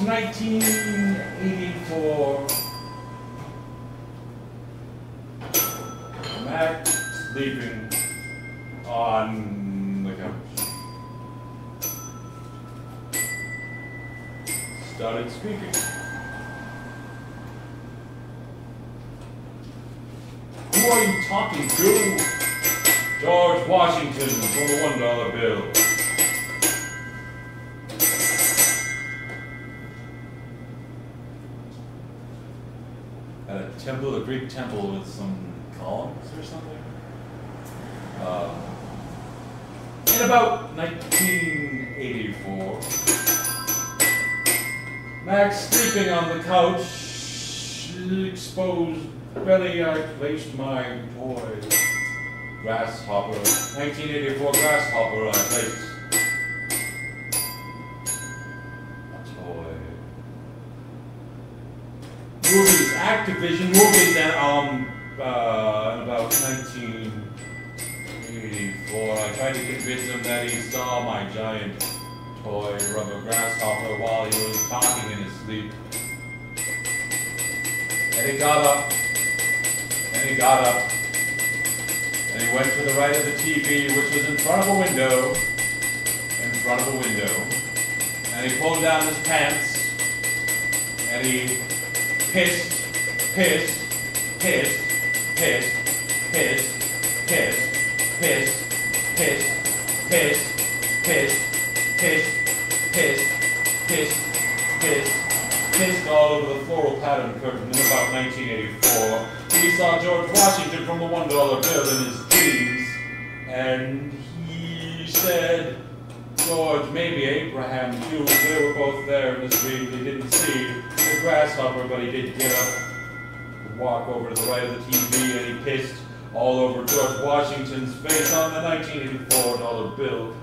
19. Toy rubber grasshopper while he was talking in his sleep. And he got up, and he got up, and he went to the right of the TV, which was in front of a window, in front of a window, and he pulled down his pants, and he pissed, pissed, pissed, pissed, pissed, pissed, pissed, pissed, pissed, pissed, pissed, pissed, pissed, pissed, pissed all over the floral pattern curtain in about 1984. He saw George Washington from the one dollar bill in his dreams, and he said, George, maybe Abraham too. They were both there in his dreams. He didn't see the grasshopper, but he did get up, walk over to the right of the TV, and he pissed all over George Washington's face on the 1984 dollar bill.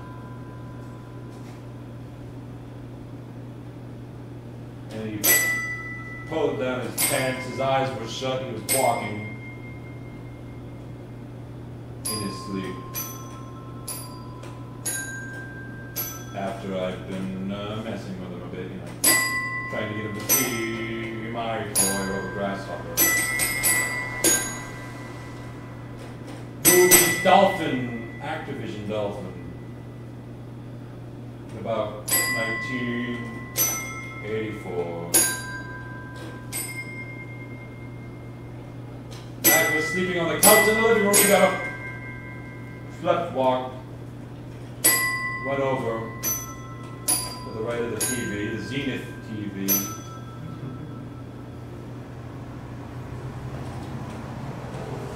he pulled down his pants, his eyes were shut, he was walking in his sleep. After I've been uh, messing with him a bit, you know, trying to get him to see my boy, or the grasshopper. Movie Dolphin, Activision Dolphin, about 19... 84. Was sleeping on the couch in the living room. We got a flat walk. Went over to the right of the TV, the Zenith TV.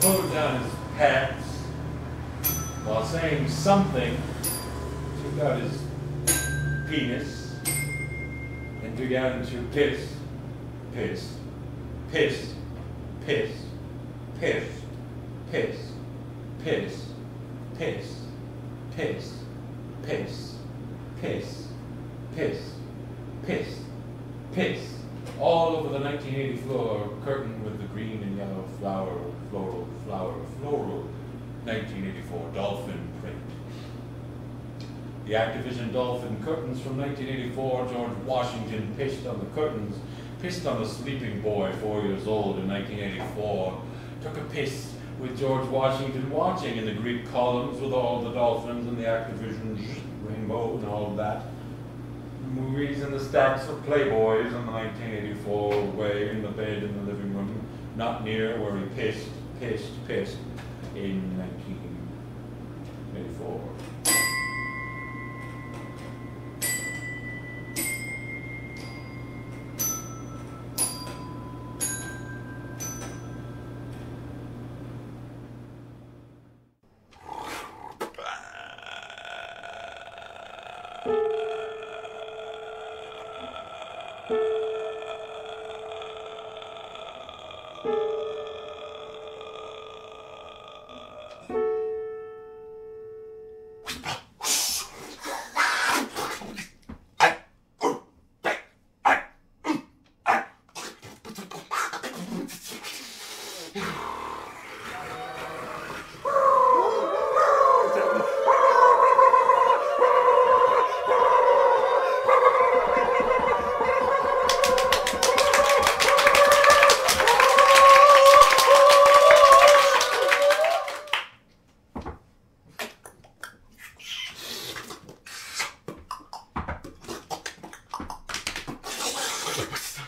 Pulled down his pants while saying something. Took out his penis and began to piss, piss, piss, piss, piss, piss, piss, piss, piss, piss, piss, piss, piss, piss, all over the 1980 floor, curtain with the green and yellow flower, floral, flower, floral, 1984 dolphin print. The Activision Dolphin curtains from 1984, George Washington pissed on the curtains, pissed on the sleeping boy, four years old in 1984, took a piss with George Washington watching in the Greek columns with all the dolphins and the Activision rainbow and all of that. Movies and the stacks of Playboys in the 1984 way in the bed in the living room, not near where he pissed, pissed, pissed in 1984. とございます。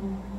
Get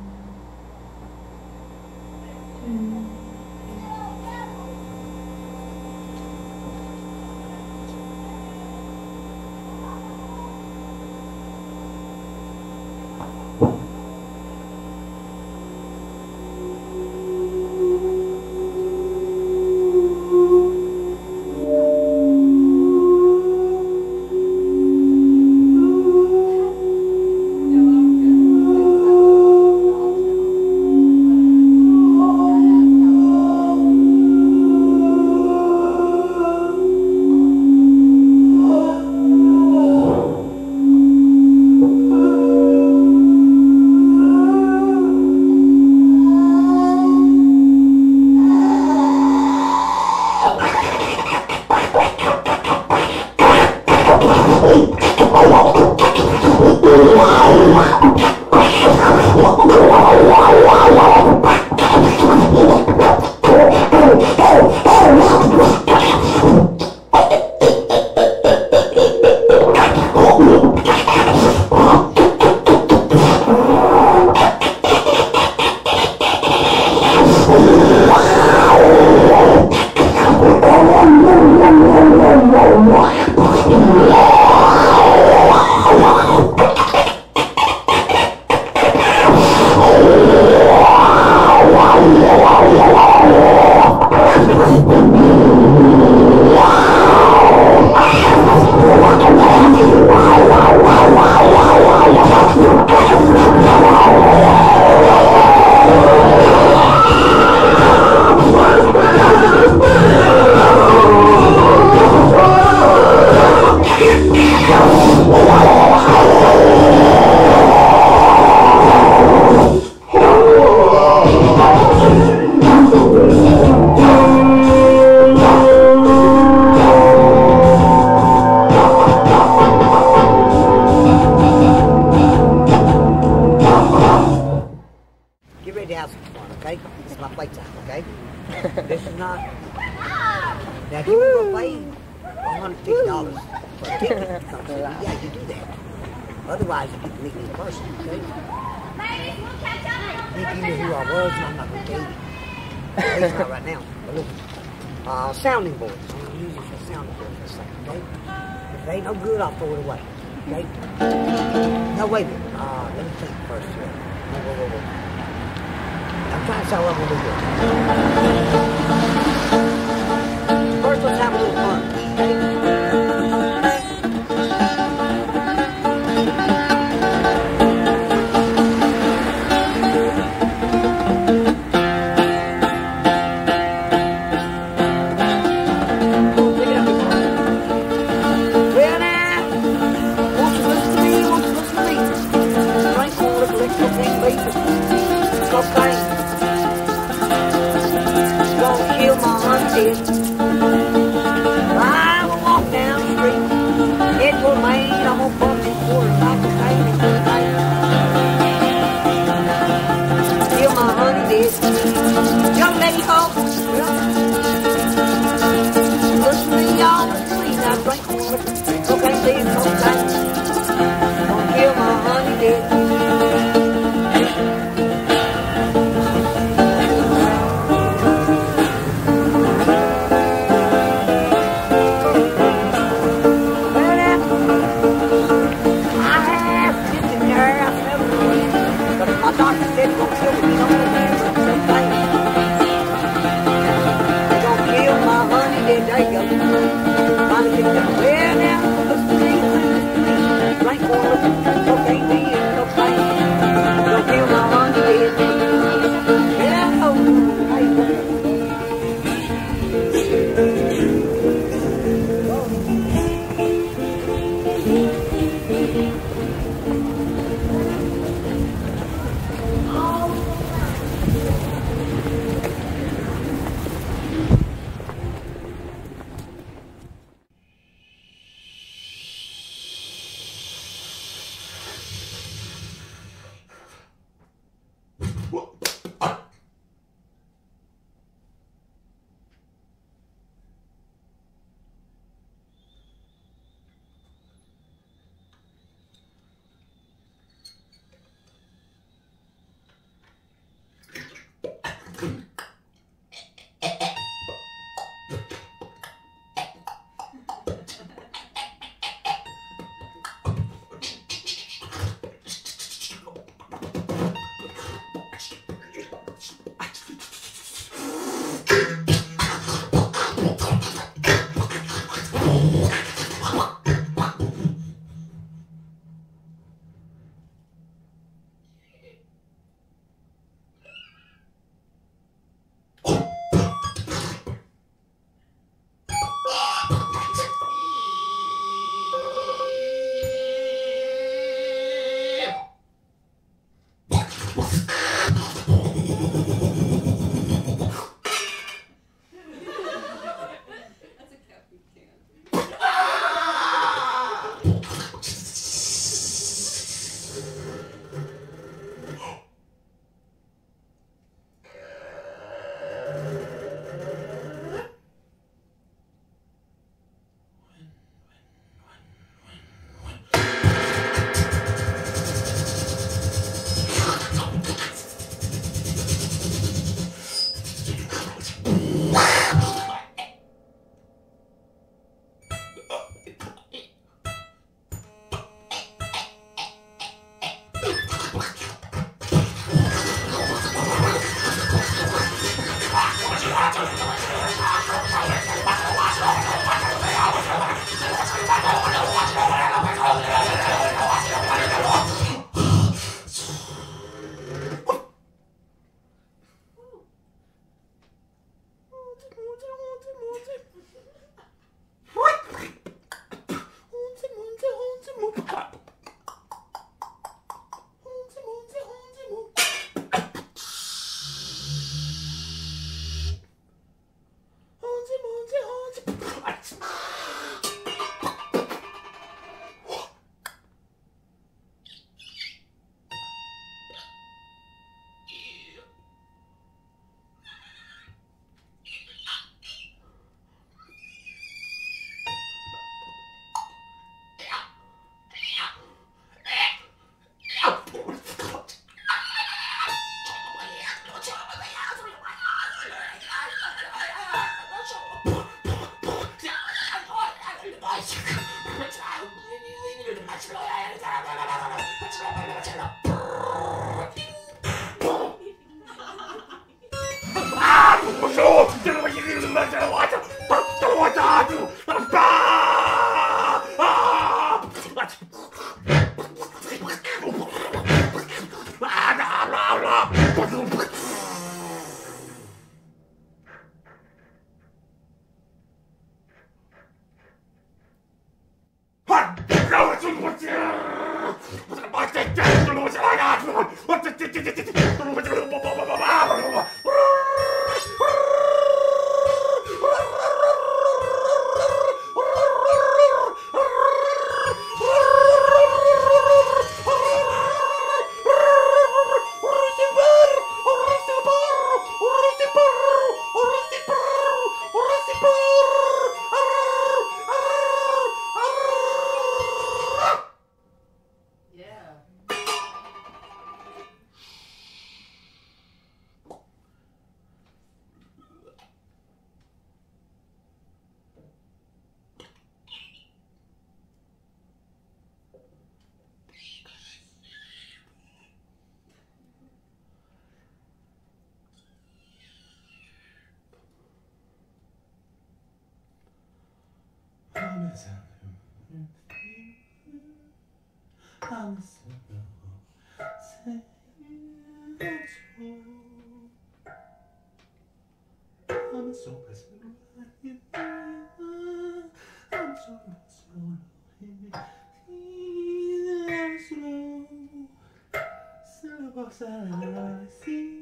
좋아하지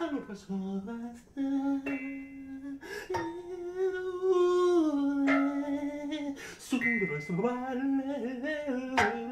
아무도 좋아하지 숨들어 숨어 말래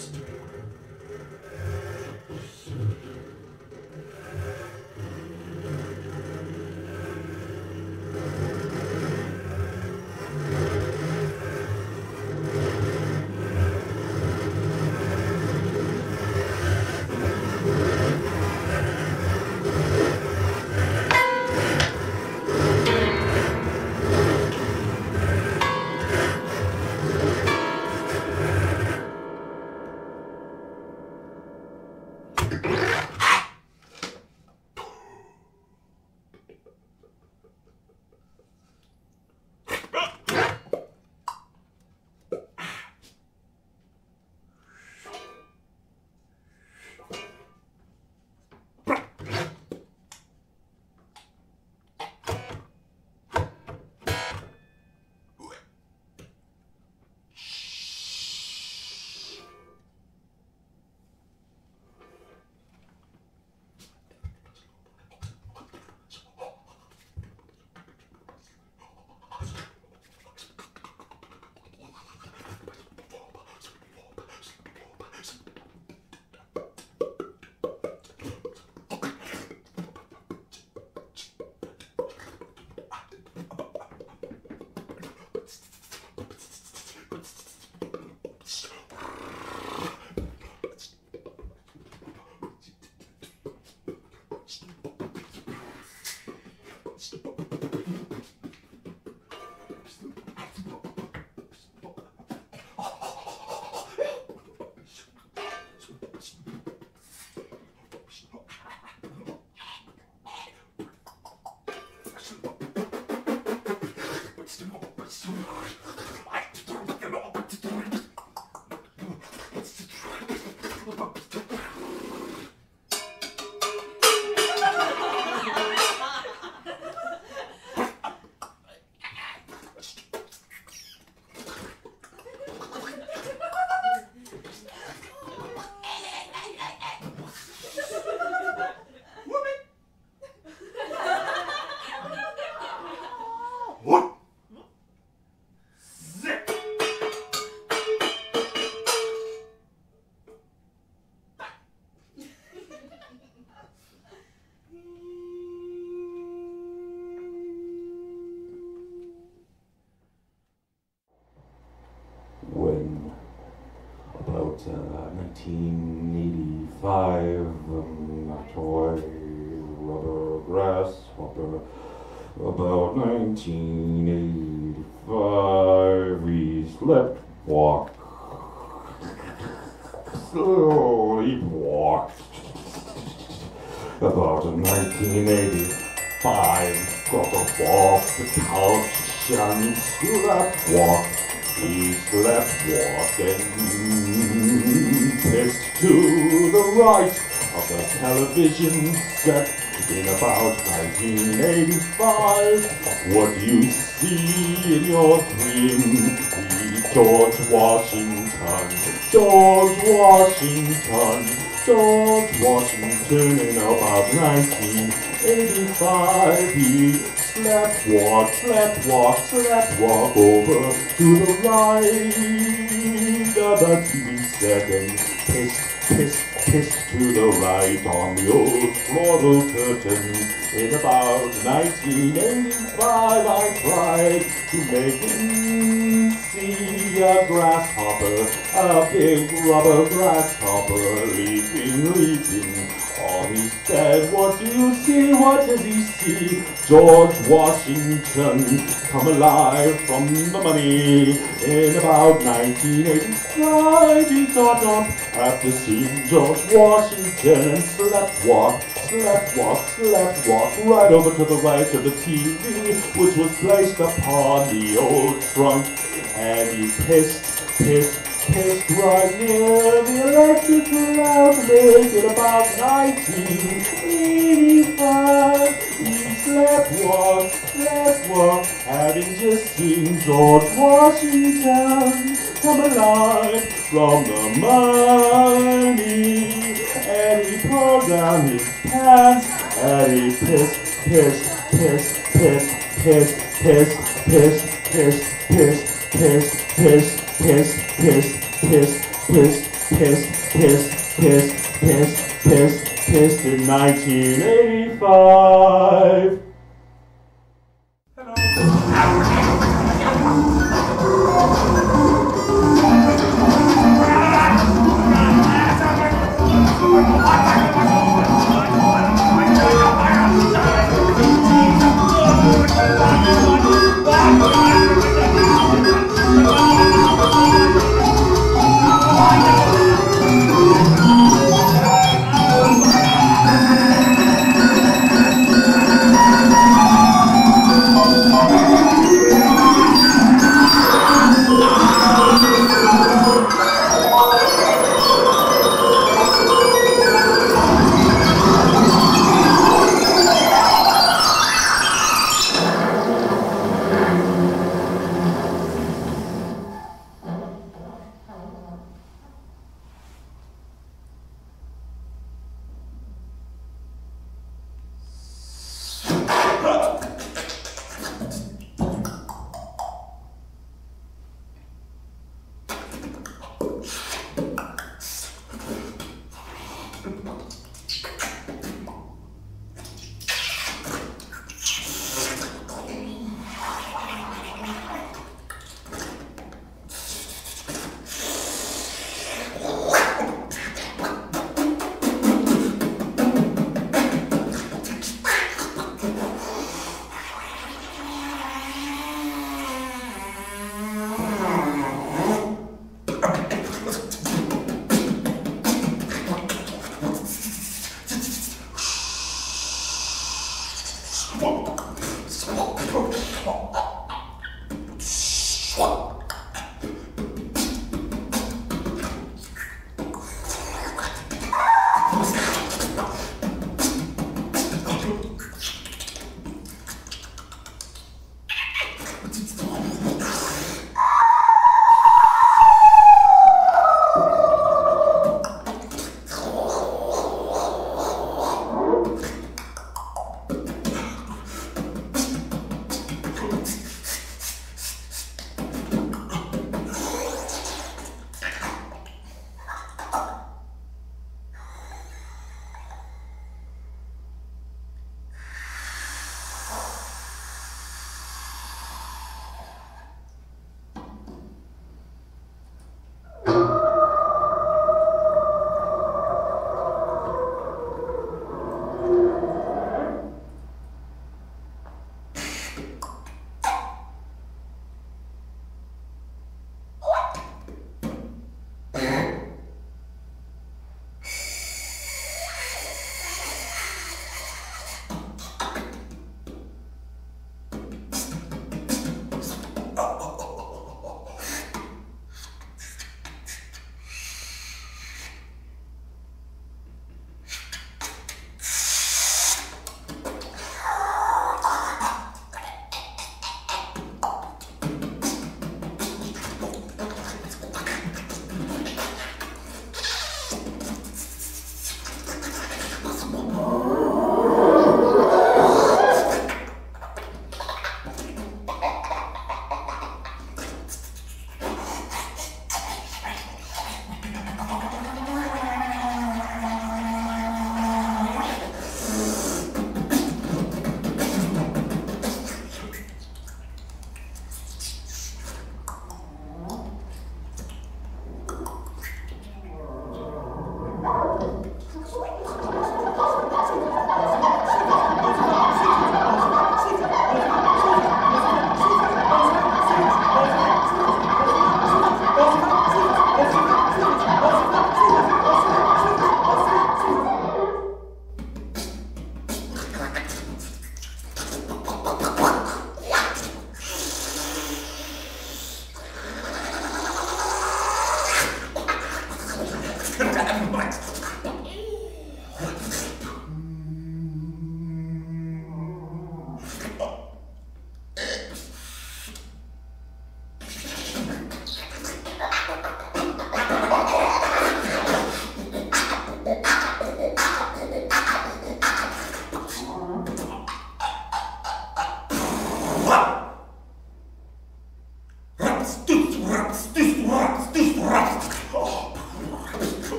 What? He slept, walked, slowly walked. About 1985, got up off the couch and slept, walked. He slept walking, pissed to the right of the television set in about 1985. What do you see in your George Washington, George Washington, George Washington in about 1985. He Slap walk, slap walk, slap walk over to the right the TV second. Piss, piss, piss to the right on the old floral curtain. In about 1985, I tried to make him see a grasshopper, a big rubber grasshopper, leaping, leaping bed. What do you see? What does he see? George Washington come alive from the money. In about 1985, he got up after seeing George Washington and slept walk, slept walk, slept walk right over to the right of the TV, which was placed upon the old trunk. And he pissed, pissed, pissed right near the electric outlet in about 1985. He slept walk, slept walk, having just seen George Washington come alive from the money. And he pulled down his pants and he pissed, pissed, pissed, pissed, pissed, pissed, pissed, pissed, pissed, pissed, pissed, piss, piss, piss, piss, piss, piss, piss, piss, piss, piss in 1985. Bye. Oh,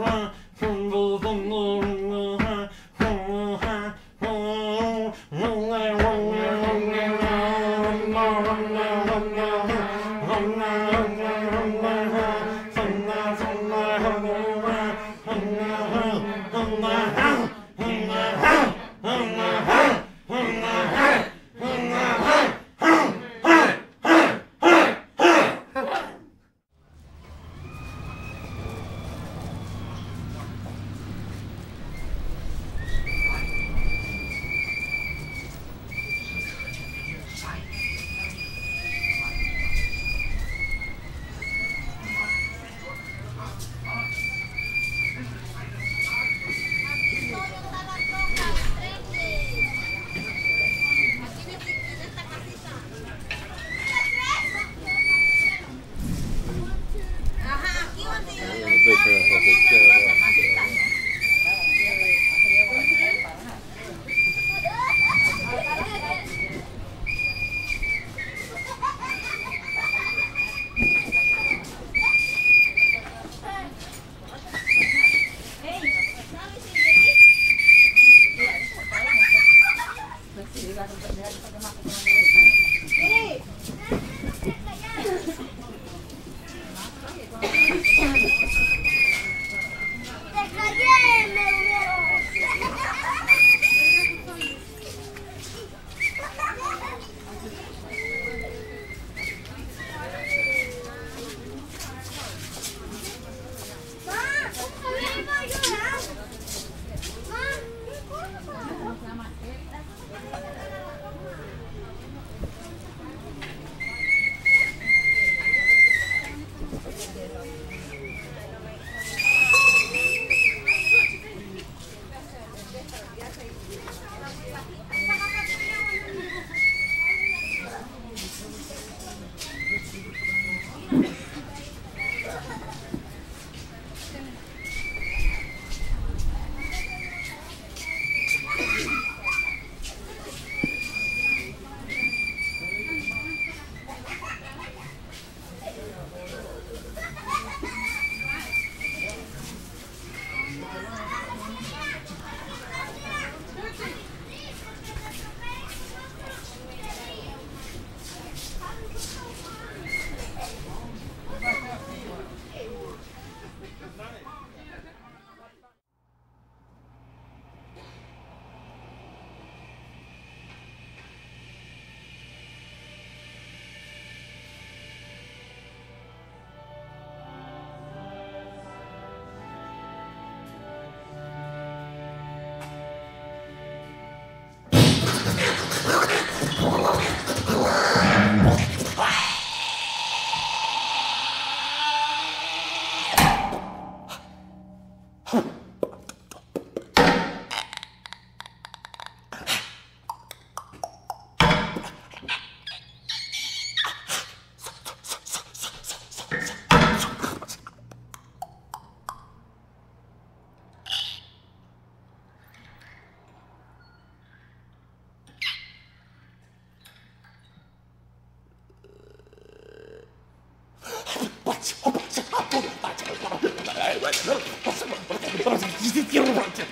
run from the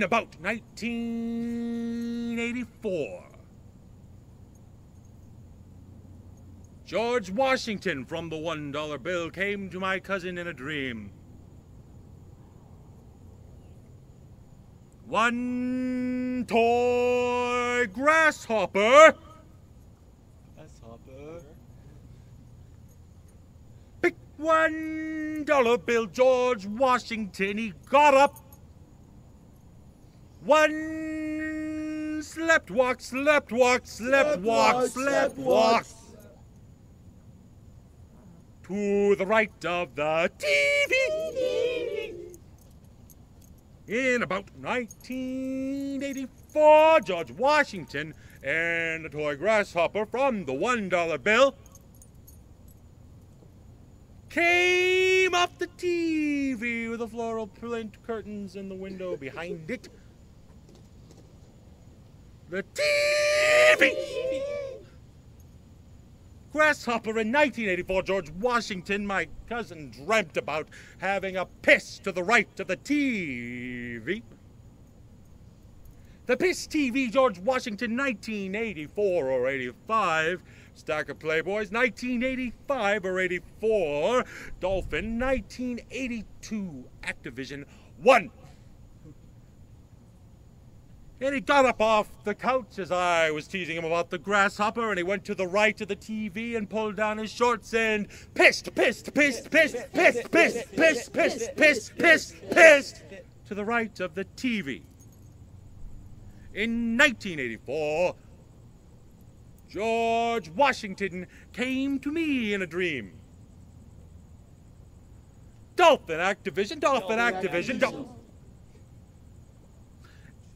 In about 1984, George Washington from the one dollar bill came to my cousin in a dream. One toy grasshopper. Grasshopper. Pick one dollar bill, George Washington. He got up. One slept walk, slept walk, slept walk, slept walk. To the right of the TV. In about 1984, George Washington and a toy grasshopper from the one dollar bill came off the TV with the floral print curtains in the window behind it. The TV! Grasshopper in 1984, George Washington, my cousin, dreamt about having a piss to the right of the TV. The Piss TV, George Washington, 1984 or 85. Stack of Playboys, 1985 or 84. Dolphin, 1982. Activision, 1. And he got up off the couch as I was teasing him about the grasshopper, and he went to the right of the TV and pulled down his shorts and pissed, pissed, pissed, pissed, pissed, pissed, pissed, pissed, pissed, pissed, pissed to the right of the TV. In 1984, George Washington came to me in a dream. Dolphin Activision, Dolphin Activision, Dolphin.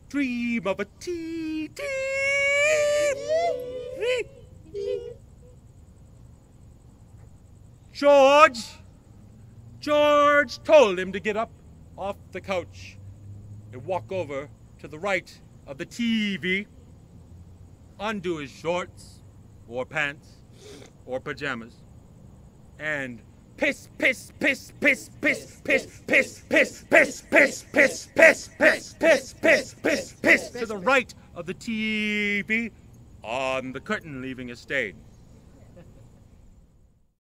Dream of a tea, George, George told him to get up. off the couch and walk over to the right of the TV, undo his shorts or pants or pajamas, and piss, piss, piss, piss, piss, piss, piss, piss, piss, piss, piss, piss, piss, piss, piss, piss, piss to the right of the TV on the curtain, leaving a stain.